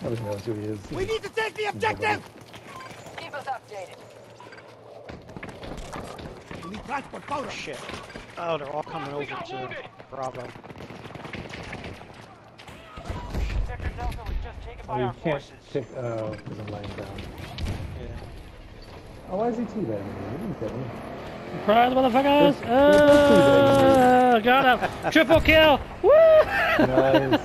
I don't knows who he is. We need to take the objective! Keep us updated. We need transport photo. Shit. Oh, they're all coming over to wounded. Bravo. Sector Delta was just taken Oh, by you our can't forces. pick. Oh, uh, because I'm laying down. Yeah. Oh, why is he teabagging me? He didn't kill me. Surprise, motherfuckers! There's- there's Uh, got him! Triple kill! Woo! Nice.